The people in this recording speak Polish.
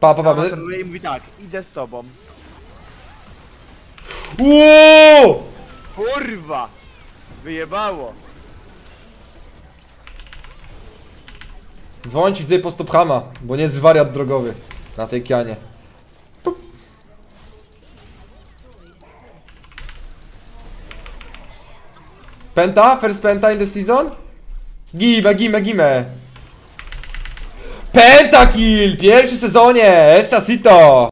Pa, pa, pa. Amatoruje i mówi tak, idę z tobą. Uuuu! Kurwa! Wyjebało. Dzwońcie widzę po Stophama, bo nie jest wariat drogowy na tej kianie. Pup. Penta? First penta in the season? Gime, gime, gime. Pentakill! Pierwszy sezonie! Essa Sito!